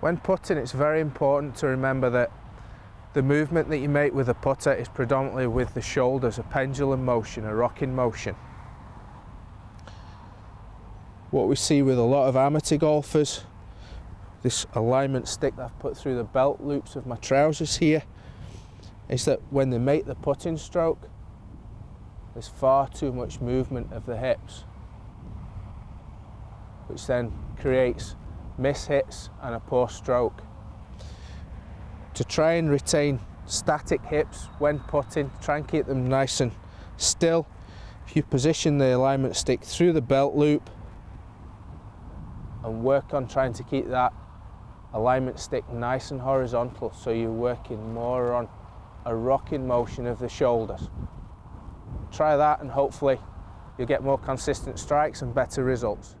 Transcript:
When putting, it's very important to remember that the movement that you make with a putter is predominantly with the shoulders, a pendulum motion, a rocking motion. What we see with a lot of amateur golfers, this alignment stick that I've put through the belt loops of my trousers here, is that when they make the putting stroke, there's far too much movement of the hips, which then creates miss hits and a poor stroke. To try and retain static hips when putting, try and keep them nice and still. If you position the alignment stick through the belt loop and work on trying to keep that alignment stick nice and horizontal so you're working more on a rocking motion of the shoulders. Try that and hopefully you'll get more consistent strikes and better results.